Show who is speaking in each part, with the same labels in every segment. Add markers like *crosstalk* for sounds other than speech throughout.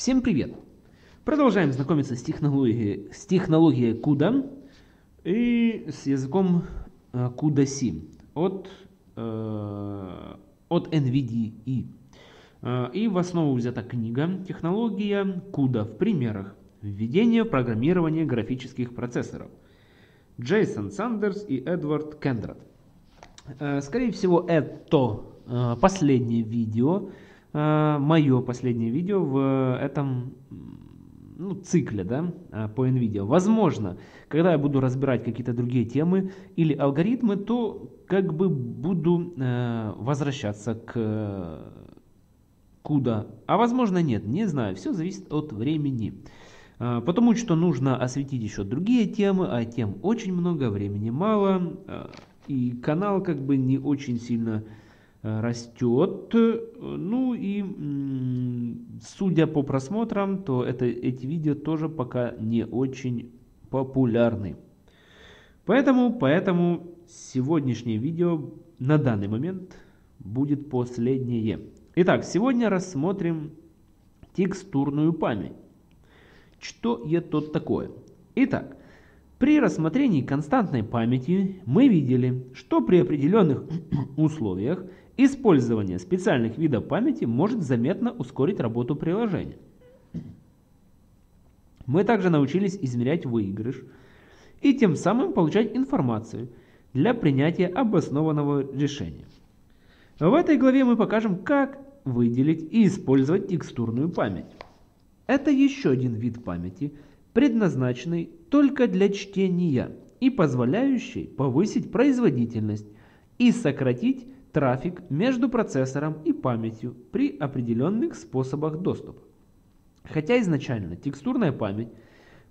Speaker 1: Всем привет! Продолжаем знакомиться с технологией, с технологией CUDA и с языком э, CUDA-C от, э, от NVIDIA. Э, и в основу взята книга «Технология CUDA в примерах. Введение в программирование графических процессоров». Джейсон Сандерс и Эдвард Кендрат. Э, скорее всего, это последнее видео, мое последнее видео в этом ну, цикле да, по NVIDIA. Возможно, когда я буду разбирать какие-то другие темы или алгоритмы, то как бы буду возвращаться к куда. А возможно нет, не знаю, все зависит от времени. Потому что нужно осветить еще другие темы, а тем очень много, времени мало. И канал как бы не очень сильно э, растет. Ну и судя по просмотрам, то это, эти видео тоже пока не очень популярны. Поэтому, поэтому сегодняшнее видео на данный момент будет последнее. Итак, сегодня рассмотрим текстурную память. Что это такое? Итак, при рассмотрении константной памяти мы видели, что при определенных *clears throat* условиях использование специальных видов памяти может заметно ускорить работу приложения. Мы также научились измерять выигрыш и тем самым получать информацию для принятия обоснованного решения. В этой главе мы покажем, как выделить и использовать текстурную память. Это еще один вид памяти – предназначенный только для чтения и позволяющий повысить производительность и сократить трафик между процессором и памятью при определенных способах доступа. Хотя изначально текстурная память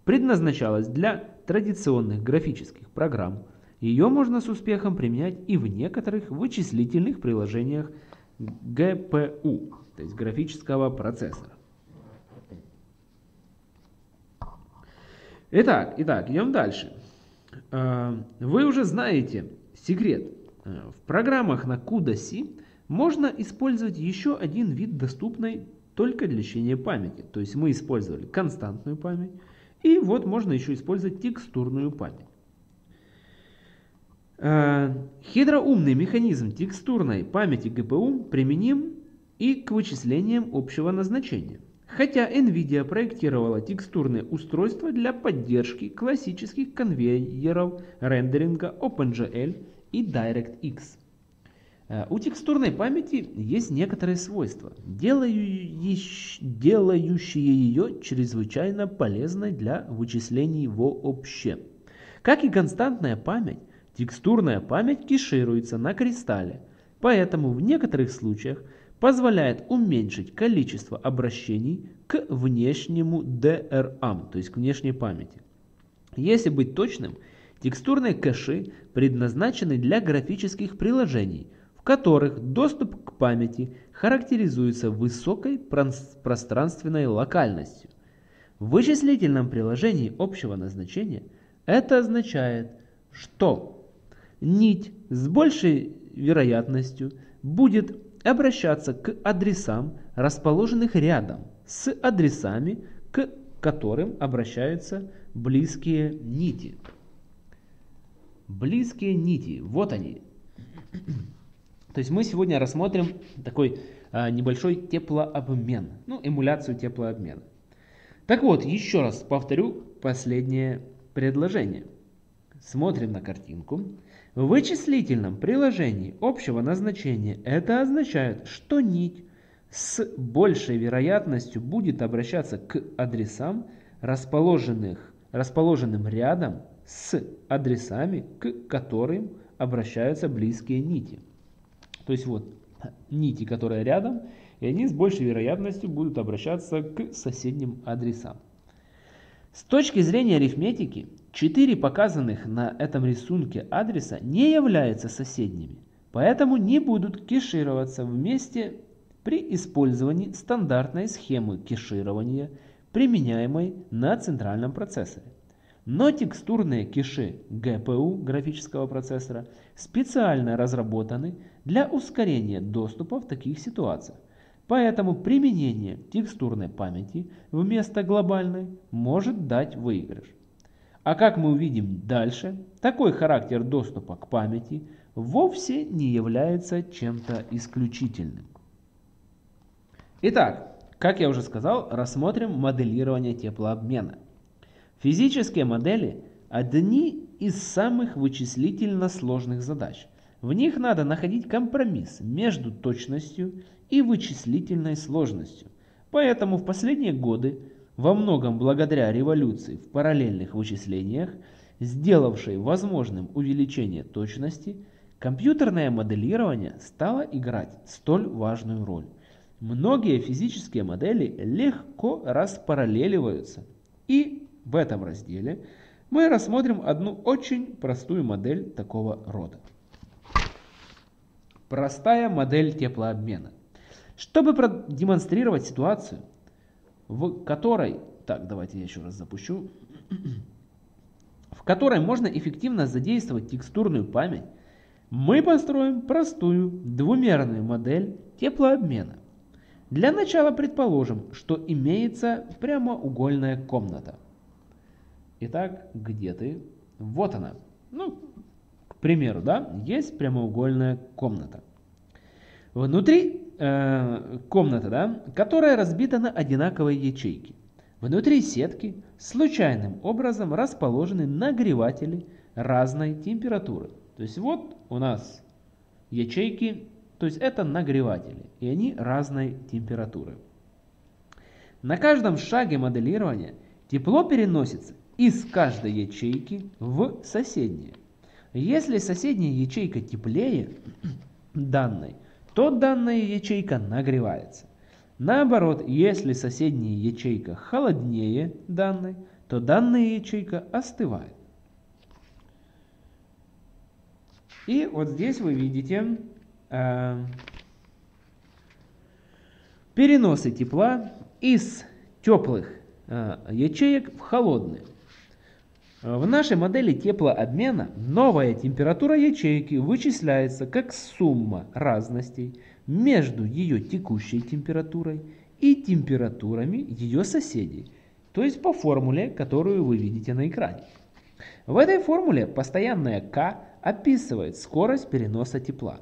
Speaker 1: предназначалась для традиционных графических программ, ее можно с успехом применять и в некоторых вычислительных приложениях GPU, то есть графического процессора. Итак, итак, идем дальше. А, вы уже знаете секрет. А, в программах на CUDA-C можно использовать еще один вид доступной только для чтения памяти. То есть мы использовали константную память. И вот можно еще использовать текстурную память. А, хитроумный механизм текстурной памяти GPU применим и к вычислениям общего назначения. Хотя NVIDIA проектировала текстурные устройства для поддержки классических конвейеров рендеринга OpenGL и DirectX. Э, у текстурной памяти есть некоторые свойства, делающие ее чрезвычайно полезной для вычислений вообще. Как и константная память, текстурная память кешируется на кристалле, поэтому в некоторых случаях позволяет уменьшить количество обращений к внешнему DRAM, то есть к внешней памяти. Если быть точным, текстурные кэши предназначены для графических приложений, в которых доступ к памяти характеризуется высокой пространственной локальностью. В вычислительном приложении общего назначения это означает, что нить с большей вероятностью будет обращаться к адресам, расположенных рядом с адресами, к которым обращаются близкие нити. Близкие нити, вот они. То есть мы сегодня рассмотрим такой а, небольшой теплообмен, ну, эмуляцию теплообмена. Так вот, еще раз повторю последнее предложение. Смотрим на картинку. В вычислительном приложении общего назначения это означает, что нить с большей вероятностью будет обращаться к адресам, расположенных, расположенным рядом с адресами, к которым обращаются близкие нити. То есть вот нити, которые рядом, и они с большей вероятностью будут обращаться к соседним адресам. С точки зрения арифметики, Четыре показанных на этом рисунке адреса не являются соседними, поэтому не будут кешироваться вместе при использовании стандартной схемы кеширования, применяемой на центральном процессоре. Но текстурные кеши GPU графического процессора специально разработаны для ускорения доступа в таких ситуациях. Поэтому применение текстурной памяти вместо глобальной может дать выигрыш. А как мы увидим дальше, такой характер доступа к памяти вовсе не является чем-то исключительным. Итак, как я уже сказал, рассмотрим моделирование теплообмена. Физические модели – одни из самых вычислительно сложных задач. В них надо находить компромисс между точностью и вычислительной сложностью. Поэтому в последние годы, во многом благодаря революции в параллельных вычислениях, сделавшей возможным увеличение точности, компьютерное моделирование стало играть столь важную роль. Многие физические модели легко распараллеливаются. И в этом разделе мы рассмотрим одну очень простую модель такого рода. Простая модель теплообмена. Чтобы продемонстрировать ситуацию, в которой, так, давайте я еще раз запущу, в которой можно эффективно задействовать текстурную память, мы построим простую двумерную модель теплообмена. Для начала предположим, что имеется прямоугольная комната. Итак, где ты? Вот она. Ну, к примеру, да, есть прямоугольная комната. Внутри э, комната, да, которая разбита на одинаковые ячейки. Внутри сетки случайным образом расположены нагреватели разной температуры. То есть вот у нас ячейки, то есть это нагреватели, и они разной температуры. На каждом шаге моделирования тепло переносится из каждой ячейки в соседние. Если соседняя ячейка теплее данной, то данная ячейка нагревается. Наоборот, если соседняя ячейка холоднее данной, то данная ячейка остывает. И вот здесь вы видите э, переносы тепла из теплых э, ячеек в холодные. В нашей модели теплообмена новая температура ячейки вычисляется как сумма разностей между ее текущей температурой и температурами ее соседей, то есть по формуле, которую вы видите на экране. В этой формуле постоянная k описывает скорость переноса тепла.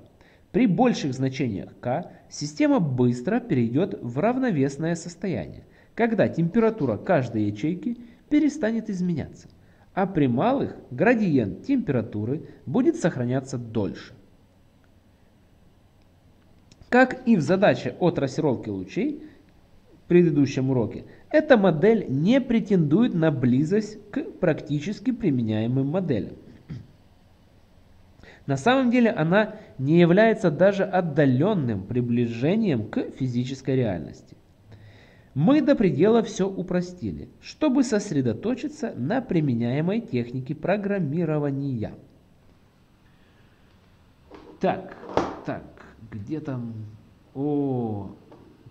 Speaker 1: При больших значениях k система быстро перейдет в равновесное состояние, когда температура каждой ячейки перестанет изменяться а при малых градиент температуры будет сохраняться дольше. Как и в задаче о трассировке лучей в предыдущем уроке, эта модель не претендует на близость к практически применяемым моделям. На самом деле она не является даже отдаленным приближением к физической реальности. Мы до предела все упростили, чтобы сосредоточиться на применяемой технике программирования. Так, так, где там... О,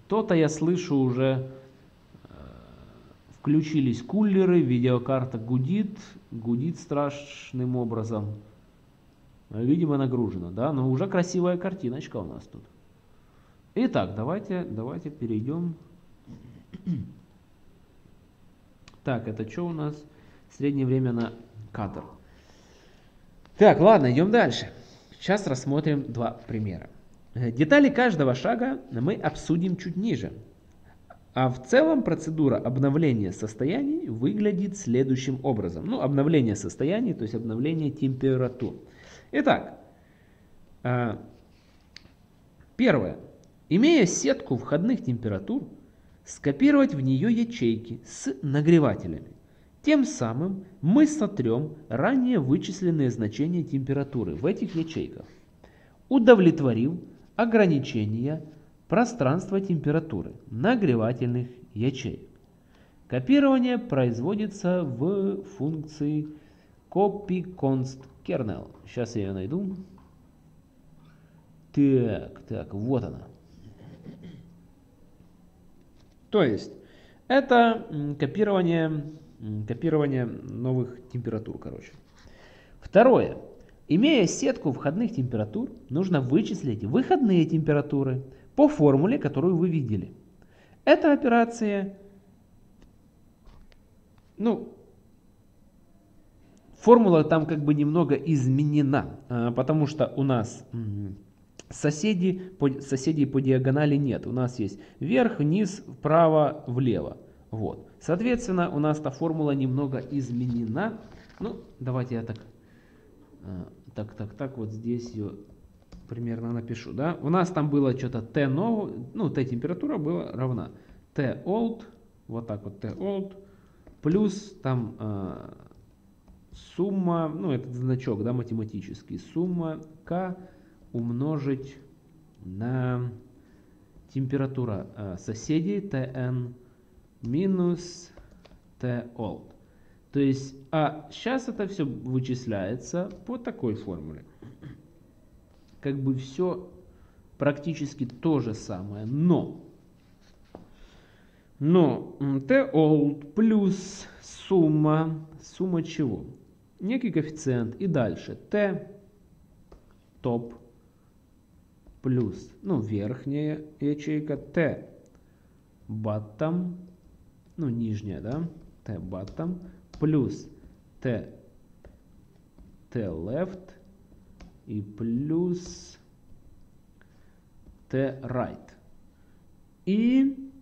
Speaker 1: то-то я слышу уже э, включились кулеры, видеокарта гудит, гудит страшным образом. Видимо, нагружена, да, но уже красивая картиночка у нас тут. Итак, давайте, давайте перейдем так, это что у нас? Среднее время на кадр. Так, ладно, идем дальше. Сейчас рассмотрим два примера. Детали каждого шага мы обсудим чуть ниже. А в целом процедура обновления состояний выглядит следующим образом. Ну, обновление состояний, то есть обновление температур. Итак, а, первое. Имея сетку входных температур, скопировать в нее ячейки с нагревателями. Тем самым мы сотрем ранее вычисленные значения температуры в этих ячейках, удовлетворив ограничения пространства температуры нагревательных ячеек. Копирование производится в функции copyConstKernel. Сейчас я ее найду. Так, так, вот она. То есть это копирование, копирование новых температур, короче. Второе. Имея сетку входных температур, нужно вычислить выходные температуры, по формуле, которую вы видели. Эта операция, ну, формула там как бы немного изменена, а, потому что у нас соседи, соседей по диагонали нет. У нас есть вверх, вниз, вправо, влево. Вот. Соответственно, у нас эта формула немного изменена. Ну, давайте я так, а, так, так, так, вот здесь ее примерно напишу. Да? У нас там было что-то T нового, ну, T температура была равна T old, вот так вот T old, плюс там э, сумма, ну, этот значок, да, математический, сумма K умножить на температура э, соседей Tn минус T old. То есть, а сейчас это все вычисляется по такой формуле. Как бы все практически то же самое, но, но T old плюс сумма, сумма чего? Некий коэффициент и дальше T топ плюс, ну, верхняя ячейка T bottom, ну, нижняя, да, T bottom плюс T, T left и плюс T right. И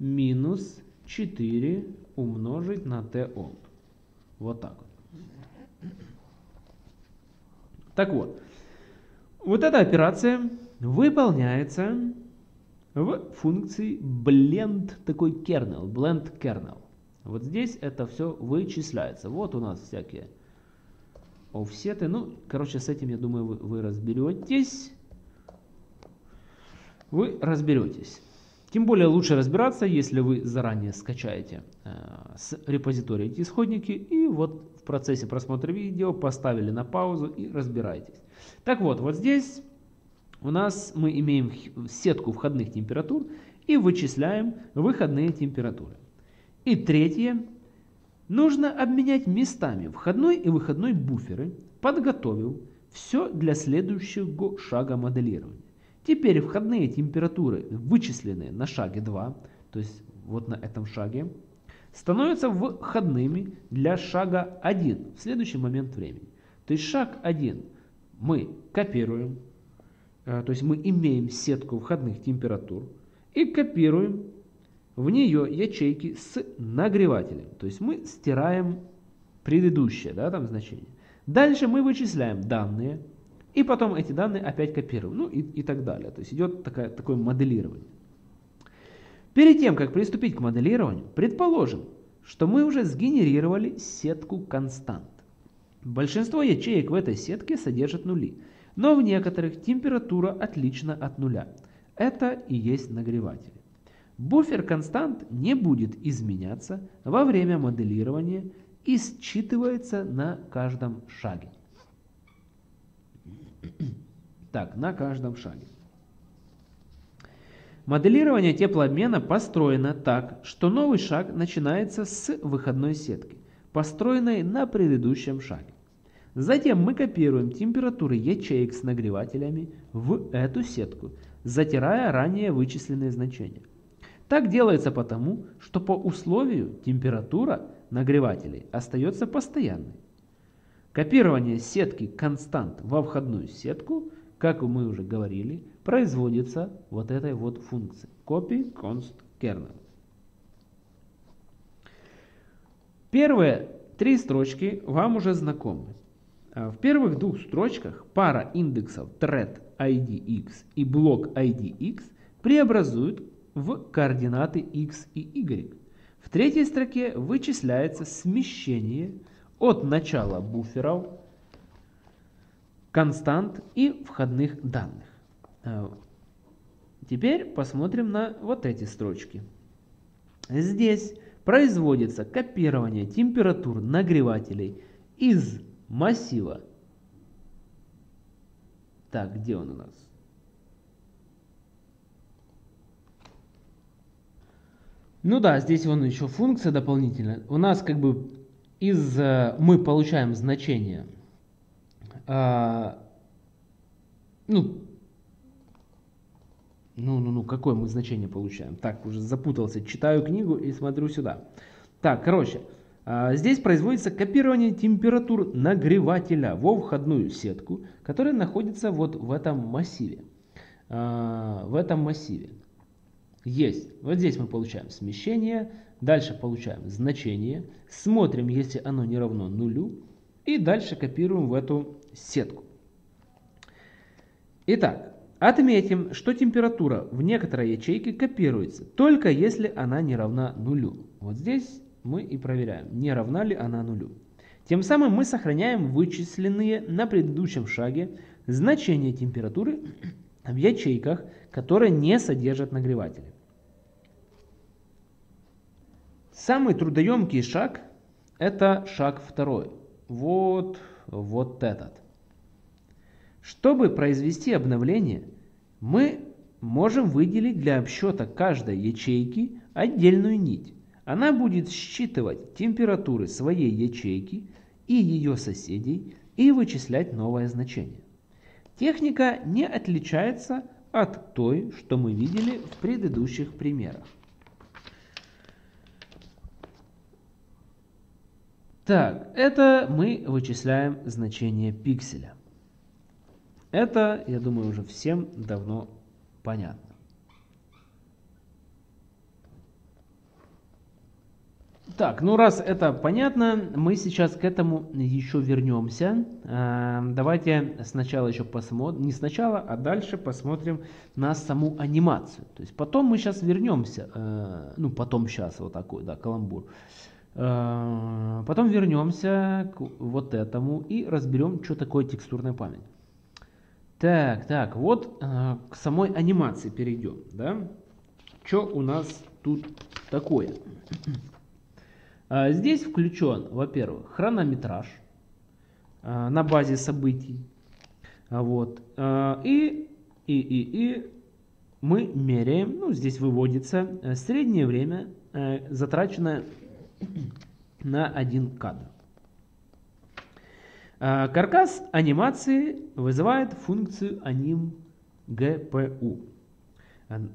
Speaker 1: минус 4 умножить на T old. Вот так вот. Так вот, вот эта операция выполняется в функции blend такой kernel, blend kernel. Вот здесь это все вычисляется. Вот у нас всякие офсеты. Ну, короче, с этим, я думаю, вы, вы разберетесь. Вы разберетесь. Тем более лучше разбираться, если вы заранее скачаете э, с репозитория эти исходники и вот в процессе просмотра видео поставили на паузу и разбираетесь. Так вот, вот здесь у нас мы имеем сетку входных температур и вычисляем выходные температуры. И третье. Нужно обменять местами входной и выходной буферы, подготовил все для следующего шага моделирования. Теперь входные температуры, вычисленные на шаге 2, то есть вот на этом шаге, становятся входными для шага 1 в следующий момент времени. То есть шаг 1 мы копируем, то есть мы имеем сетку входных температур и копируем в нее ячейки с нагревателем. То есть мы стираем предыдущее да, там значение. Дальше мы вычисляем данные, и потом эти данные опять копируем, ну и, и так далее. То есть идет такая, такое моделирование. Перед тем, как приступить к моделированию, предположим, что мы уже сгенерировали сетку констант. Большинство ячеек в этой сетке содержат нули, но в некоторых температура отлична от нуля. Это и есть нагреватель. Буфер констант не будет изменяться во время моделирования и считывается на каждом шаге. Так, на каждом шаге. Моделирование теплообмена построено так, что новый шаг начинается с выходной сетки, построенной на предыдущем шаге. Затем мы копируем температуры ячеек с нагревателями в эту сетку, затирая ранее вычисленные значения. Так делается потому, что по условию температура нагревателей остается постоянной. Копирование сетки констант во входную сетку, как мы уже говорили, производится вот этой вот функцией copy const kernel. Первые три строчки вам уже знакомы. А в первых двух строчках пара индексов thread IDX и блок IDX преобразуют в координаты x и y. В третьей строке вычисляется смещение от начала буферов, констант и входных данных. Э, теперь посмотрим на вот эти строчки. Здесь производится копирование температур нагревателей из массива. Так, где он у нас? Ну да, здесь вон еще функция дополнительная. У нас как бы из э, мы получаем значение э, ну Ну, ну, ну, какое мы значение получаем? Так, уже запутался. Читаю книгу и смотрю сюда. Так, короче, а, здесь производится копирование температур нагревателя во входную сетку, которая находится вот в этом массиве. А, в этом массиве. Есть. Вот здесь мы получаем смещение, дальше получаем значение, смотрим, если оно не равно нулю, и дальше копируем в эту сетку. Итак, Отметим, что температура в некоторой ячейке копируется, только если она не равна нулю. Вот здесь мы и проверяем, не равна ли она нулю. Тем самым мы сохраняем вычисленные на предыдущем шаге значения температуры в ячейках, которые не содержат нагреватели. Самый трудоемкий шаг – это шаг второй. Вот, вот этот. Чтобы произвести обновление, мы можем выделить для обсчета каждой ячейки отдельную нить. Она будет считывать температуры своей ячейки и ее соседей и вычислять новое значение. Техника не отличается от той, что мы видели в предыдущих примерах. Так, это мы вычисляем значение пикселя. Это, я думаю, уже всем давно понятно. Так, ну раз это понятно, мы сейчас к этому еще вернемся. Эм, давайте сначала еще посмотрим, не сначала, а дальше посмотрим на саму анимацию. То есть потом мы сейчас вернемся, э, ну потом сейчас вот такой, да, каламбур. Э, потом вернемся к вот этому и разберем, что такое текстурная память. Так, так, вот э, к самой анимации перейдем, да? Что у нас тут такое? А, здесь включен, во-первых, хронометраж э, на базе событий, а, вот, э, и, и, и, и мы меряем, ну, здесь выводится э, среднее время, э, затраченное *clears throat* на один кадр. А, каркас анимации вызывает функцию anim GPU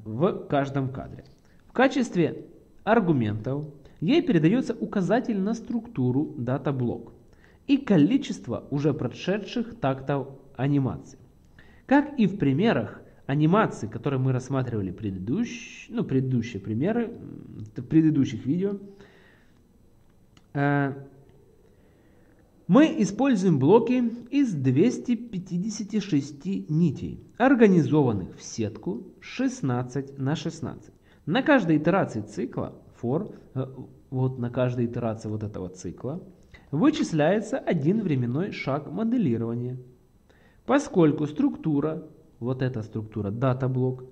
Speaker 1: в каждом кадре. В качестве аргументов ей передается указатель на структуру дата-блок и количество уже прошедших тактов анимации. Как и в примерах анимации, которые мы рассматривали предыдущ, ну, предыдущие примеры, в предыдущих видео, э, мы используем блоки из 256 нитей, организованных в сетку 16 на 16. На каждой итерации цикла for, э, вот на каждой итерации вот этого цикла, вычисляется один временной шаг моделирования. Поскольку структура, вот эта структура дата-блок,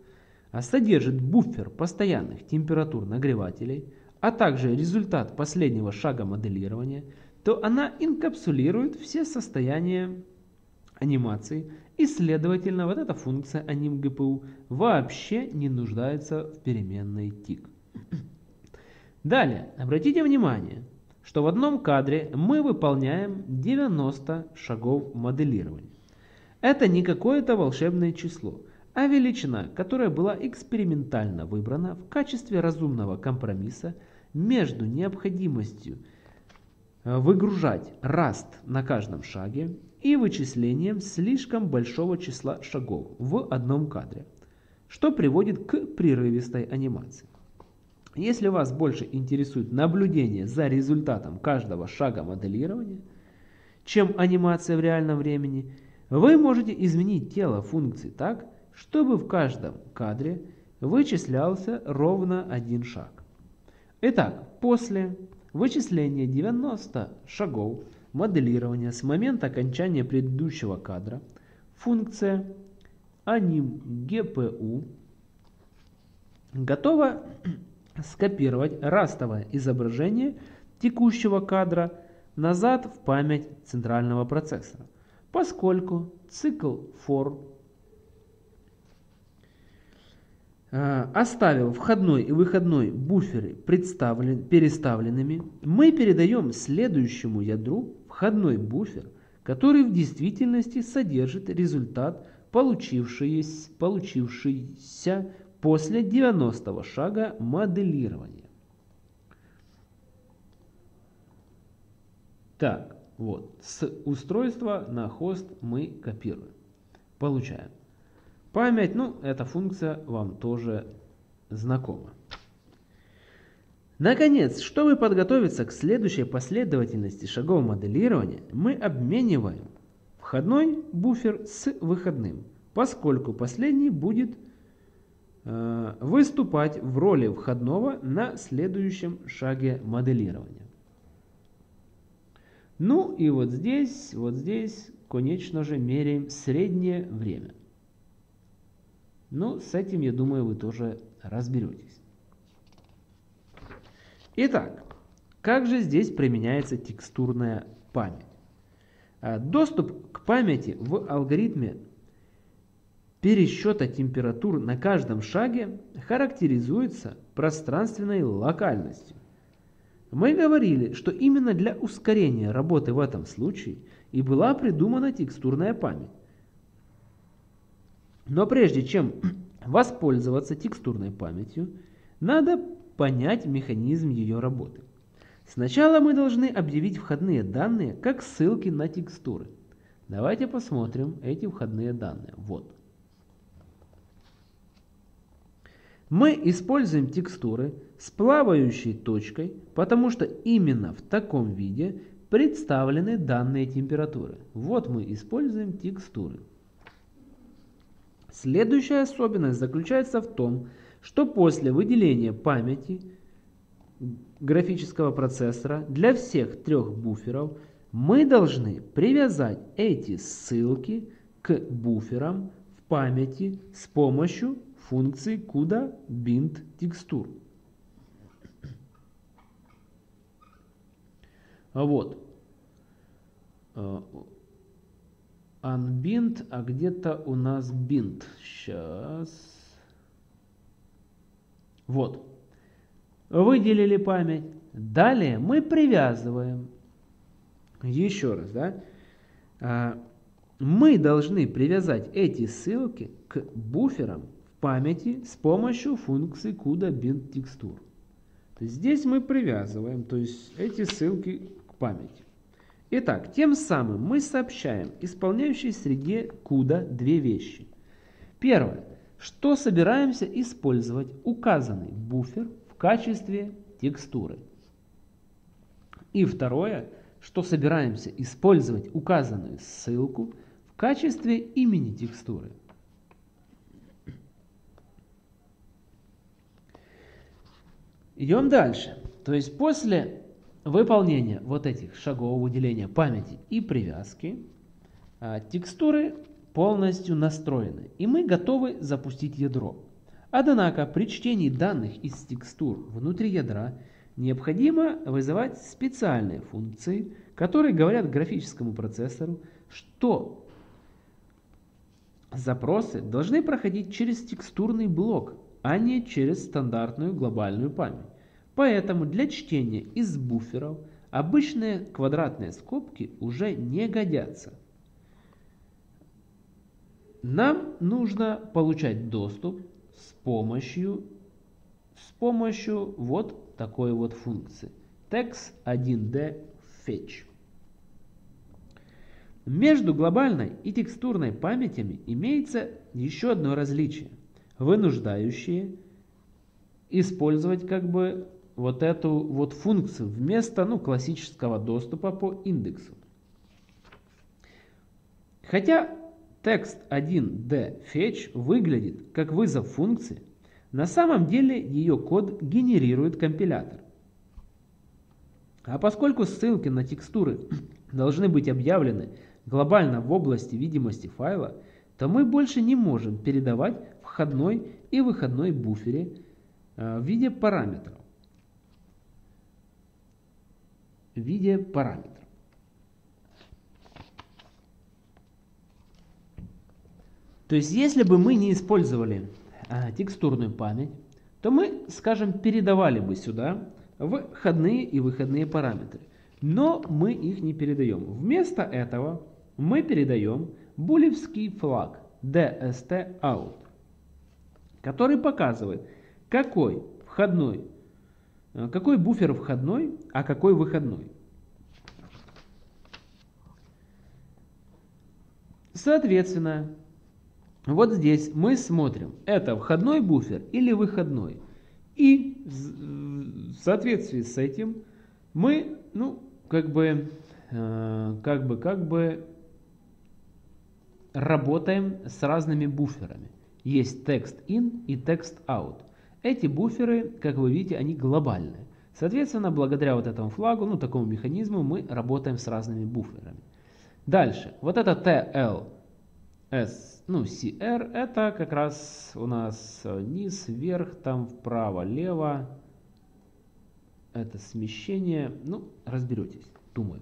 Speaker 1: содержит буфер постоянных температур нагревателей, а также результат последнего шага моделирования – то она инкапсулирует все состояния анимации, и следовательно вот эта функция anim вообще не нуждается в переменной тик. Далее, обратите внимание, что в одном кадре мы выполняем 90 шагов моделирования. Это не какое-то волшебное число, а величина, которая была экспериментально выбрана в качестве разумного компромисса между необходимостью Э, выгружать раст на каждом шаге и вычислением слишком большого числа шагов в одном кадре, что приводит к прерывистой анимации. Если вас больше интересует наблюдение за результатом каждого шага моделирования, чем анимация в реальном времени, вы можете изменить тело функции так, чтобы в каждом кадре вычислялся ровно один шаг. Итак, после Вычисление 90 шагов моделирования с момента окончания предыдущего кадра. Функция anim GPU готова скопировать растовое изображение текущего кадра назад в память центрального процессора, поскольку цикл for Э, оставил входной и выходной буферы представлен, переставленными, мы передаем следующему ядру входной буфер, который в действительности содержит результат получившийся, после 90 шага моделирования. Так, вот, с устройства на хост мы копируем. Получаем. Память, ну, эта функция вам тоже знакома. Наконец, чтобы подготовиться к следующей последовательности шагов моделирования, мы обмениваем входной буфер с выходным, поскольку последний будет выступать в роли входного на следующем шаге моделирования. Ну и вот здесь, вот здесь, конечно же, меряем среднее время. Ну, с этим, я думаю, вы тоже разберетесь. Итак, как же здесь применяется текстурная память? А, доступ к памяти в алгоритме пересчета температур на каждом шаге характеризуется пространственной локальностью. Мы говорили, что именно для ускорения работы в этом случае и была придумана текстурная память. Но прежде чем *clears throat* воспользоваться текстурной памятью, надо понять механизм ее работы. Сначала мы должны объявить входные данные как ссылки на текстуры. Давайте посмотрим эти входные данные. Вот. Мы используем текстуры с плавающей точкой, потому что именно в таком виде представлены данные температуры. Вот мы используем текстуры. Следующая особенность заключается в том, что после выделения памяти графического процессора для всех трех буферов мы должны привязать эти ссылки к буферам в памяти с помощью функции CUDA bind текстур. Вот. Э, unbind, а где-то у нас bind. Сейчас. Вот. Выделили память. Далее мы привязываем. Еще раз, да? А, мы должны привязать эти ссылки к буферам памяти с помощью функции CUDA bind текстур. Здесь мы привязываем, то есть эти ссылки к памяти. Итак, тем самым мы сообщаем исполняющей среде CUDA две вещи. Первое, что собираемся использовать указанный буфер в качестве текстуры. И второе, что собираемся использовать указанную ссылку в качестве имени текстуры. Идем дальше. То есть после выполнения вот этих шагов выделения памяти и привязки, а, текстуры полностью настроены, и мы готовы запустить ядро. Однако при чтении данных из текстур внутри ядра необходимо вызывать специальные функции, которые говорят графическому процессору, что запросы должны проходить через текстурный блок, а не через стандартную глобальную память. Поэтому для чтения из буферов обычные квадратные скобки уже не годятся. Нам нужно получать доступ с помощью, с помощью вот такой вот функции. text1d fetch. Между глобальной и текстурной памятями имеется еще одно различие, вынуждающее использовать как бы вот эту вот функцию вместо ну, классического доступа по индексу. Хотя текст 1d fetch выглядит как вызов функции, на самом деле ее код генерирует компилятор. А поскольку ссылки на текстуры *clears throat* должны быть объявлены глобально в области видимости файла, то мы больше не можем передавать входной и выходной буфере э, в виде параметров. в виде параметров. То есть, если бы мы не использовали а, текстурную память, то мы, скажем, передавали бы сюда входные и выходные параметры. Но мы их не передаем. Вместо этого мы передаем булевский флаг dstout, который показывает, какой входной, э, какой буфер входной, а какой выходной. Соответственно, вот здесь мы смотрим, это входной буфер или выходной. И в соответствии с этим мы, ну, как бы, э, как бы, как бы работаем с разными буферами. Есть text in и text out. Эти буферы, как вы видите, они глобальные. Соответственно, благодаря вот этому флагу, ну, такому механизму, мы работаем с разными буферами. Дальше. Вот это TLS, ну, CR, это как раз у нас низ, вверх, там вправо, лево. Это смещение. Ну, разберетесь, думаю.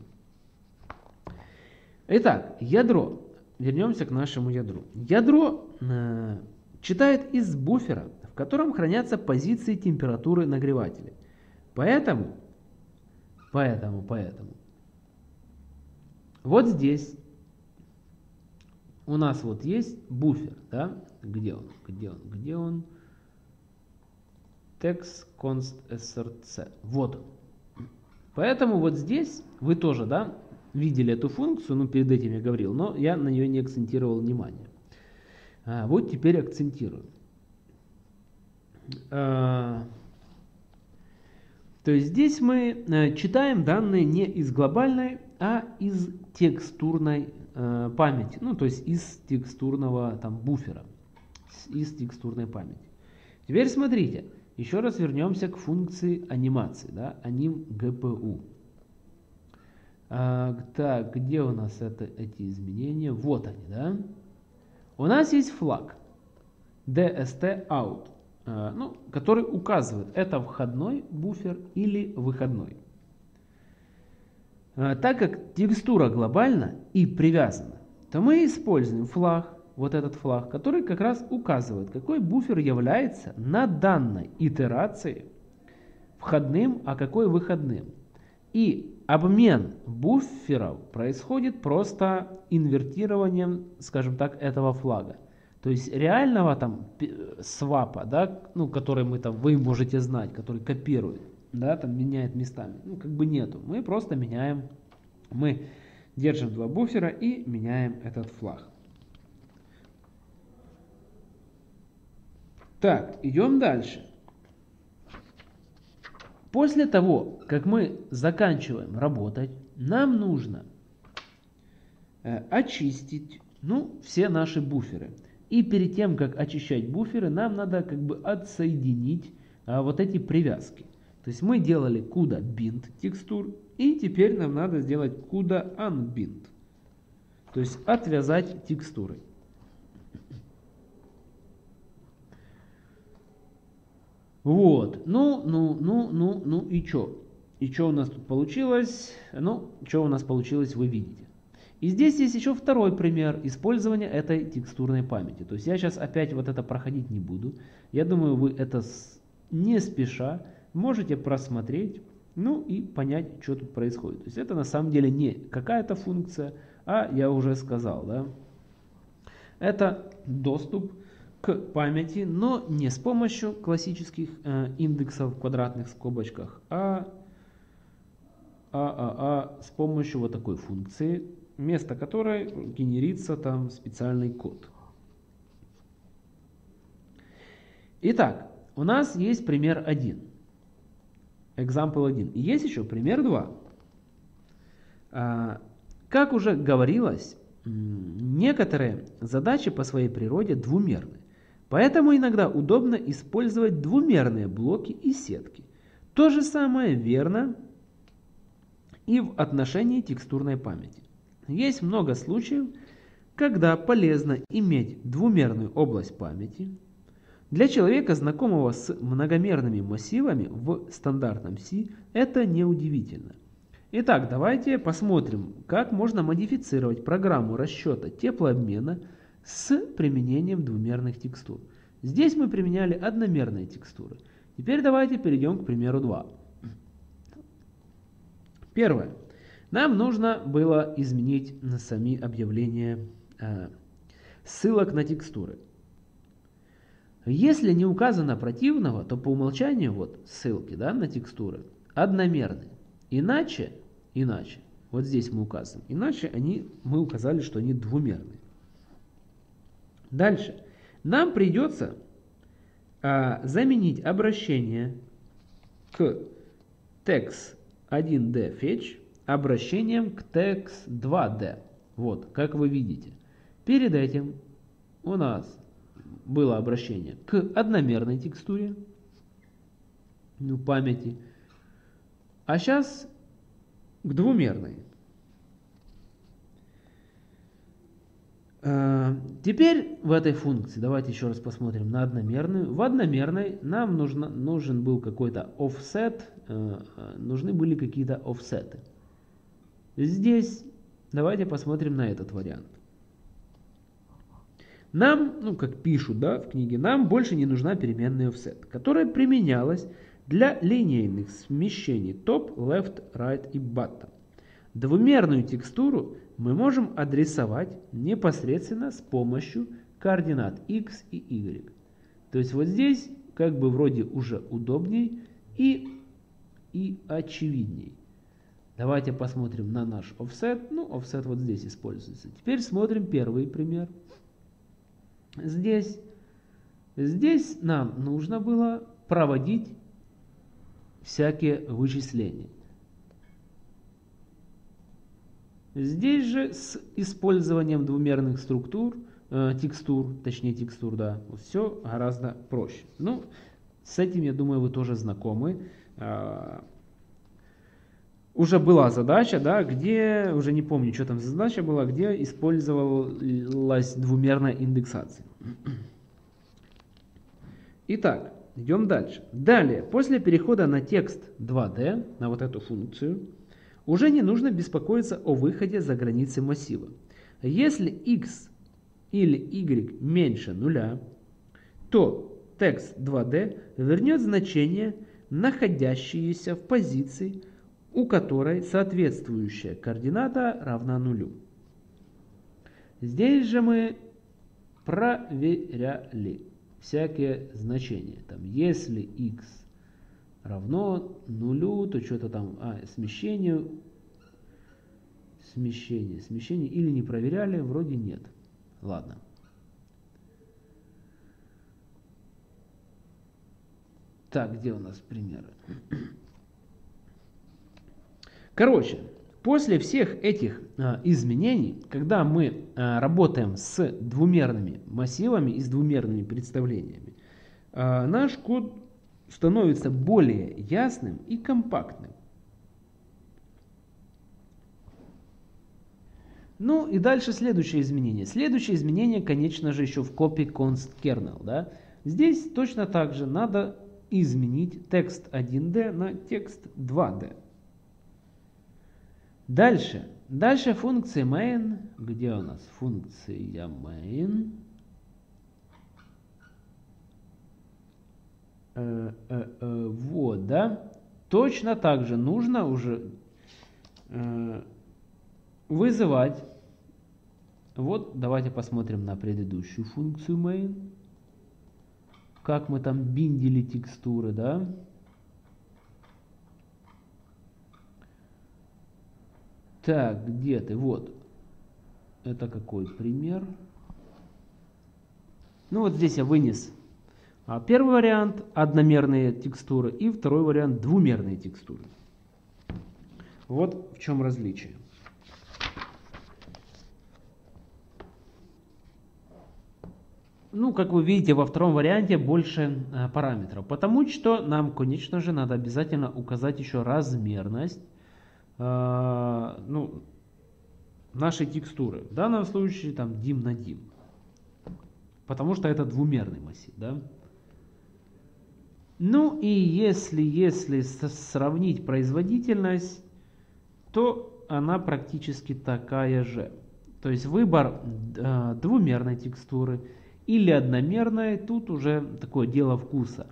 Speaker 1: Итак, ядро. Вернемся к нашему ядру. Ядро э, читает из буфера, в котором хранятся позиции температуры нагревателя. Поэтому, поэтому, поэтому, вот здесь у нас вот есть буфер, да? Где он? Где он? Где он? Text const src. Вот он. Поэтому вот здесь вы тоже, да, видели эту функцию, ну перед этим я говорил, но я на нее не акцентировал внимание. А, вот теперь акцентирую. А, то есть здесь мы э, читаем данные не из глобальной, а из текстурной э, памяти, ну то есть из текстурного там буфера, из текстурной памяти. Теперь смотрите, еще раз вернемся к функции анимации, да, аним GPU. А, так, где у нас это, эти изменения? Вот они, да? У нас есть флаг dst out, а, ну, который указывает, это входной буфер или выходной. А, так как текстура глобальна и привязана, то мы используем флаг, вот этот флаг, который как раз указывает, какой буфер является на данной итерации входным, а какой выходным. И обмен буферов происходит просто инвертированием, скажем так, этого флага. То есть реального там свапа, да, ну, который мы там, вы можете знать, который копирует, да, там меняет местами, ну, как бы нету. Мы просто меняем, мы держим два буфера и меняем этот флаг. Так, идем дальше. После того, как мы заканчиваем работать, нам нужно э, очистить ну, все наши буферы. И перед тем, как очищать буферы, нам надо как бы отсоединить а, вот эти привязки. То есть мы делали куда bind текстур, и теперь нам надо сделать куда unbind. То есть отвязать текстуры. Вот. Ну, ну, ну, ну, ну и что? И что у нас тут получилось? Ну, что у нас получилось, вы видите. И здесь есть еще второй пример использования этой текстурной памяти. То есть я сейчас опять вот это проходить не буду. Я думаю, вы это не спеша можете просмотреть, ну и понять, что тут происходит. То есть это на самом деле не какая-то функция, а я уже сказал, да. Это доступ к памяти, но не с помощью классических э, индексов в квадратных скобочках, а, а, а, а с помощью вот такой функции, вместо которой генерится там специальный код. Итак, у нас есть пример 1. Example 1. И есть еще пример 2. А, как уже говорилось, некоторые задачи по своей природе двумерны. Поэтому иногда удобно использовать двумерные блоки и сетки. То же самое верно и в отношении текстурной памяти. Есть много случаев, когда полезно иметь двумерную область памяти. Для человека, знакомого с многомерными массивами в стандартном C, это неудивительно. Итак, давайте посмотрим, как можно модифицировать программу расчета теплообмена с применением двумерных текстур. Здесь мы применяли одномерные текстуры. Теперь давайте перейдем к примеру 2. Первое. Нам нужно было изменить сами объявления э, ссылок на текстуры. Если не указано противного, то по умолчанию вот ссылки да, на текстуры одномерны. Иначе, иначе, вот здесь мы указываем, иначе они, мы указали, что они двумерные. Дальше. Нам придется а, заменить обращение к text 1d fetch обращением к text 2d. Вот, как вы видите. Перед этим у нас было обращение к одномерной текстуре, ну, памяти, а сейчас к двумерной. Теперь в этой функции, давайте еще раз посмотрим на одномерную. В одномерной нам нужно, нужен был какой-то offset, э, нужны были какие-то офсеты. Здесь давайте посмотрим на этот вариант. Нам, ну как пишут да, в книге, нам больше не нужна переменная offset, которая применялась для линейных смещений top, left, right и bottom. Двумерную текстуру мы можем адресовать непосредственно с помощью координат x и y. То есть вот здесь как бы вроде уже удобней и, и очевидней. Давайте посмотрим на наш offset. Ну, offset вот здесь используется. Теперь смотрим первый пример. Здесь, здесь нам нужно было проводить всякие вычисления. Здесь же с использованием двумерных структур, э, текстур, точнее текстур, да, все гораздо проще. Ну, с этим, я думаю, вы тоже знакомы. Э, уже была задача, да, где, уже не помню, что там за задача была, где использовалась двумерная индексация. Итак, идем дальше. Далее, после перехода на текст 2D, на вот эту функцию, уже не нужно беспокоиться о выходе за границы массива. Если x или y меньше нуля, то текст 2D вернет значение, находящееся в позиции, у которой соответствующая координата равна нулю. Здесь же мы проверяли всякие значения. Там, если x равно нулю, то что-то там, а, смещению, смещение, смещение, или не проверяли, вроде нет. Ладно. Так, где у нас примеры? Короче, после всех этих а, изменений, когда мы а, работаем с двумерными массивами и с двумерными представлениями, а, наш код становится более ясным и компактным. Ну и дальше следующее изменение. Следующее изменение, конечно же, еще в copy const kernel. Да? Здесь точно так же надо изменить текст 1D на текст 2D. Дальше. Дальше функция main. Где у нас функция main? Э, э, э, вот, да? Точно так же нужно уже э, вызывать. Вот, давайте посмотрим на предыдущую функцию main. Как мы там биндили текстуры, да? Так, где ты? Вот. Это какой пример? Ну вот здесь я вынес первый вариант одномерные текстуры и второй вариант двумерные текстуры. Вот в чем различие. Ну, как вы видите, во втором варианте больше э, параметров, потому что нам, конечно же, надо обязательно указать еще размерность э, ну, нашей текстуры. В данном случае там dim на dim, потому что это двумерный массив. Да? Ну и если, если сравнить производительность, то она практически такая же. То есть выбор э, двумерной текстуры или одномерной, тут уже такое дело вкуса.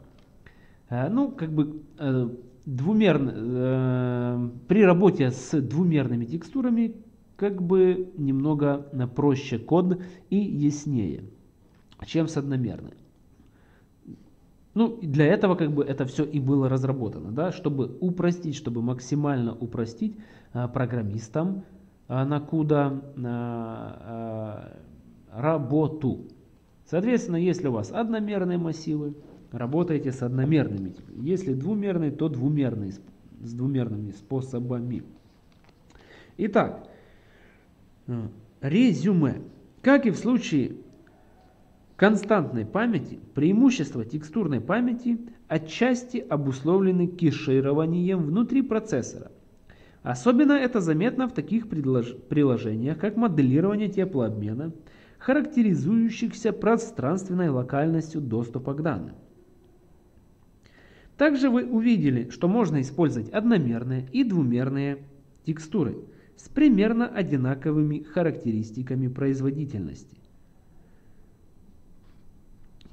Speaker 1: Э, ну, как бы э, двумерно, э, при работе с двумерными текстурами как бы немного проще код и яснее, чем с одномерной. Ну, для этого как бы это все и было разработано, да, чтобы упростить, чтобы максимально упростить а, программистам а, на CUDA а, а, работу. Соответственно, если у вас одномерные массивы, работаете с одномерными. Если двумерные, то двумерные, с двумерными способами. Итак, э, резюме. Как и в случае константной памяти, преимущества текстурной памяти отчасти обусловлены кешированием внутри процессора. Особенно это заметно в таких приложениях, как моделирование теплообмена, характеризующихся пространственной локальностью доступа к данным. Также вы увидели, что можно использовать одномерные и двумерные текстуры с примерно одинаковыми характеристиками производительности.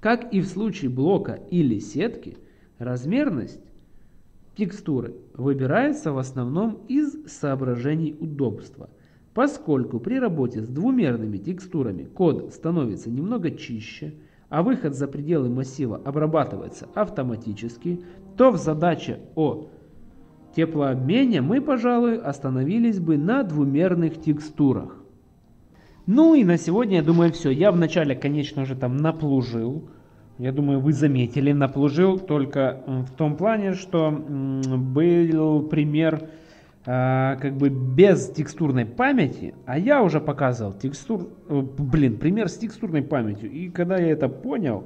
Speaker 1: Как и в случае блока или сетки, размерность текстуры выбирается в основном из соображений удобства, поскольку при работе с двумерными текстурами код становится немного чище – а выход за пределы массива обрабатывается автоматически, то в задаче о теплообмене мы, пожалуй, остановились бы на двумерных текстурах. Ну и на сегодня, я думаю, все. Я вначале, конечно же, там наплужил. Я думаю, вы заметили, наплужил только в том плане, что был пример а, как бы без текстурной памяти, а я уже показывал текстур, э, блин, пример с текстурной памятью. И когда я это понял,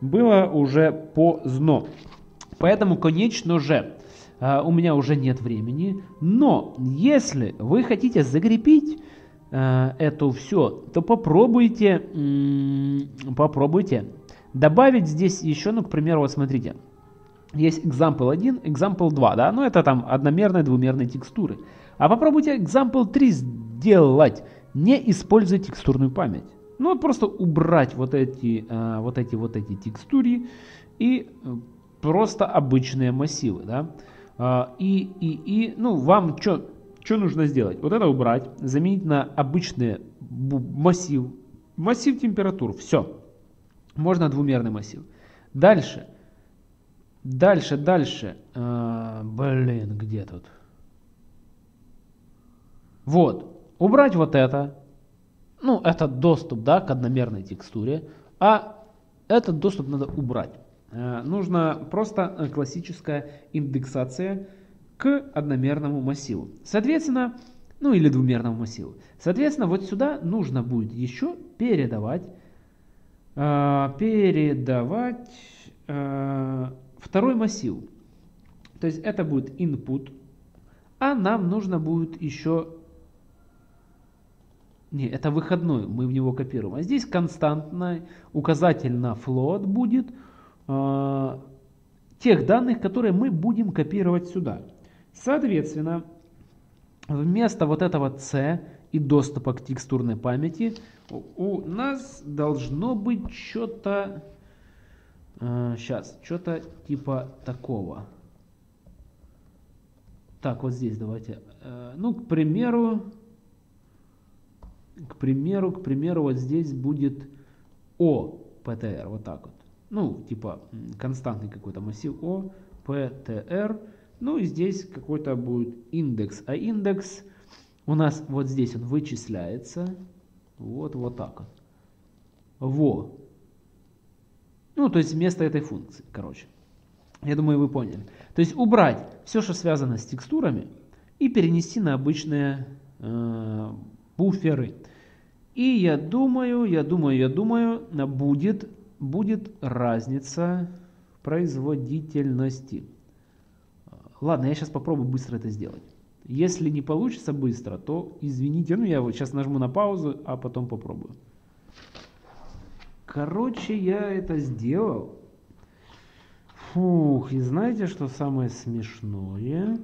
Speaker 1: было уже поздно. Поэтому, конечно же, а, у меня уже нет времени. Но если вы хотите закрепить а, это все, то попробуйте, попробуйте добавить здесь еще, ну, к примеру, вот смотрите, есть example 1, example 2, да, ну это там одномерные, двумерные текстуры. А попробуйте example 3 сделать, не используя текстурную память. Ну вот просто убрать вот эти, э, вот эти, вот эти текстуры и э, просто обычные массивы, да. Э, и, и, и, ну вам что что нужно сделать? Вот это убрать, заменить на обычный массив, массив температур, все. Можно двумерный массив. Дальше Дальше, дальше. А, блин, где тут? Вот. Убрать вот это. Ну, это доступ, да, к одномерной текстуре. А этот доступ надо убрать. А, нужно просто э, классическая индексация к одномерному массиву. Соответственно, ну или двумерному массиву. Соответственно, вот сюда нужно будет еще передавать, э, передавать э, второй массив. То есть это будет input, а нам нужно будет еще... Не, это выходной, мы в него копируем. А здесь константный указатель на float будет э, тех данных, которые мы будем копировать сюда. Соответственно, вместо вот этого C и доступа к текстурной памяти у нас должно быть что-то сейчас, что-то типа такого. Так, вот здесь давайте. Э, ну, к примеру, к примеру, к примеру, вот здесь будет О ПТР, вот так вот. Ну, типа константный какой-то массив О, ПТР. Ну и здесь какой-то будет индекс. А индекс у нас вот здесь он вычисляется. Вот, вот так вот. Во. Ну, то есть вместо этой функции, короче. Я думаю, вы поняли. То есть убрать все, что связано с текстурами, и перенести на обычные э, буферы. И я думаю, я думаю, я думаю, будет, будет разница производительности. Ладно, я сейчас попробую быстро это сделать. Если не получится быстро, то извините, ну я вот сейчас нажму на паузу, а потом попробую. Короче, я это сделал. Фух, и знаете, что самое смешное?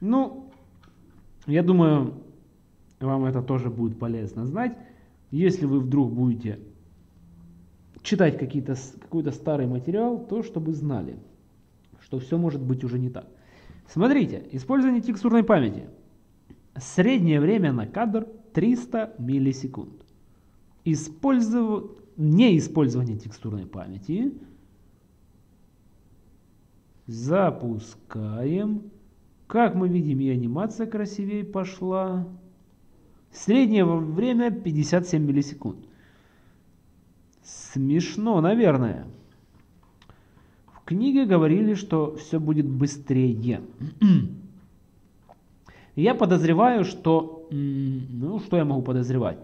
Speaker 1: Ну, я думаю, вам это тоже будет полезно знать. Если вы вдруг будете читать какой-то старый материал, то чтобы знали, что все может быть уже не так. Смотрите, использование текстурной памяти. Среднее время на кадр 300 миллисекунд. Использов... Неиспользование текстурной памяти Запускаем. Как мы видим, и анимация красивее пошла. Среднее время 57 миллисекунд. Смешно, наверное. Книге говорили, что все будет быстрее. Я подозреваю, что... Ну, что я могу подозревать?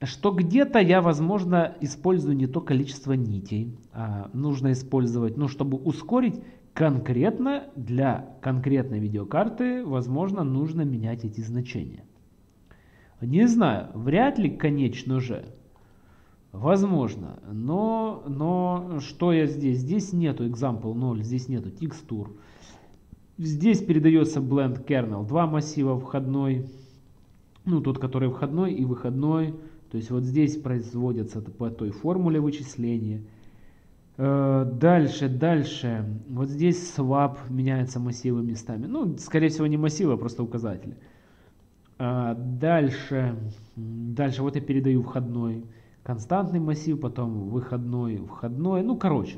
Speaker 1: Что где-то я, возможно, использую не то количество нитей. А нужно использовать, ну, чтобы ускорить конкретно для конкретной видеокарты, возможно, нужно менять эти значения. Не знаю, вряд ли, конечно же. Возможно, но, но что я здесь? Здесь нету example 0, здесь нету текстур. Здесь передается blend kernel, два массива входной, ну тот, который входной и выходной. То есть вот здесь производятся по той формуле вычисления. Э, дальше, дальше. Вот здесь swap меняется массивы местами. Ну, скорее всего, не массивы, а просто указатели. Э, дальше, дальше вот я передаю входной константный массив, потом выходной, входной. Ну, короче.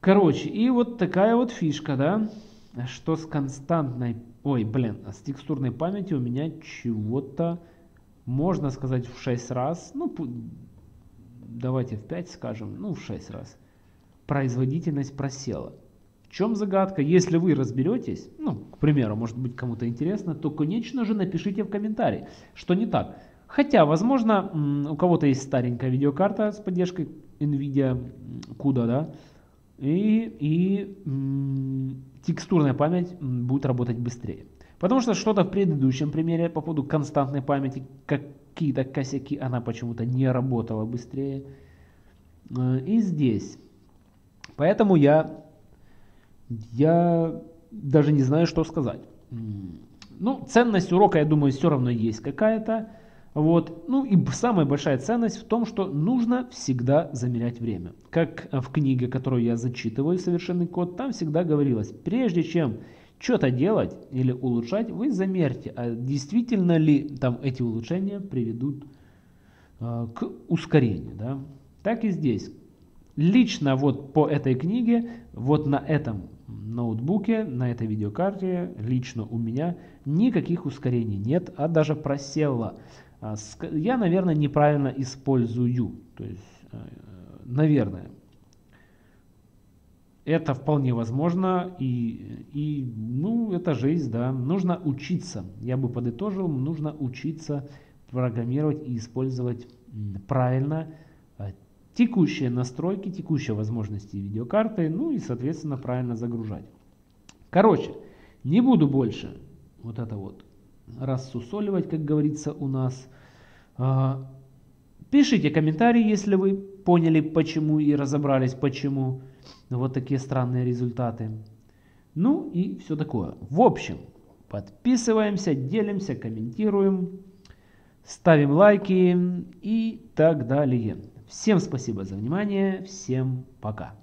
Speaker 1: Короче, и вот такая вот фишка, да, что с константной, ой, блин, а с текстурной памятью у меня чего-то, можно сказать, в 6 раз, ну, давайте в 5 скажем, ну в 6 раз, производительность просела. В чем загадка? Если вы разберетесь, ну, к примеру, может быть кому-то интересно, то, конечно же, напишите в комментарии, что не так. Хотя, возможно, у кого-то есть старенькая видеокарта с поддержкой NVIDIA CUDA, да, и, и текстурная память будет работать быстрее. Потому что что-то в предыдущем примере по поводу константной памяти, какие-то косяки, она почему-то не работала быстрее. Э, и здесь. Поэтому я, я даже не знаю, что сказать. Ну, ценность урока, я думаю, все равно есть какая-то. Вот. Ну и самая большая ценность в том, что нужно всегда замерять время. Как в книге, которую я зачитываю, «Совершенный код», там всегда говорилось, прежде чем что-то делать или улучшать, вы замерьте, а действительно ли там эти улучшения приведут э, к ускорению. Да? Так и здесь. Лично вот по этой книге, вот на этом ноутбуке, на этой видеокарте, лично у меня никаких ускорений нет, а даже просело. А я, наверное, неправильно использую. То есть, э, наверное. Это вполне возможно, и, и ну, это жизнь, да. Нужно учиться, я бы подытожил, нужно учиться программировать и использовать правильно а, текущие настройки, текущие возможности видеокарты, ну и, соответственно, правильно загружать. Короче, не буду больше вот это вот рассусоливать, как говорится у нас. А, пишите комментарии, если вы поняли почему и разобрались почему вот такие странные результаты. Ну и все такое. В общем, подписываемся, делимся, комментируем, ставим лайки и так далее. Всем спасибо за внимание, всем пока.